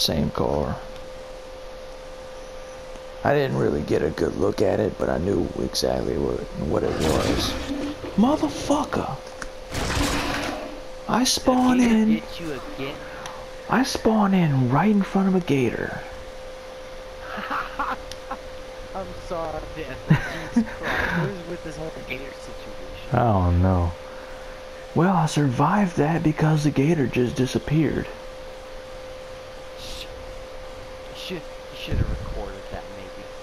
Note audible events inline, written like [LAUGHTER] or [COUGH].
same car. I didn't really get a good look at it, but I knew exactly what what it was. Motherfucker! I spawn in. You again. I spawn in right in front of a gator. [LAUGHS] I'm sorry. Jesus Christ. What is with this whole gator situation? Oh no. Well, I survived that because the gator just disappeared should, you should have recorded that maybe.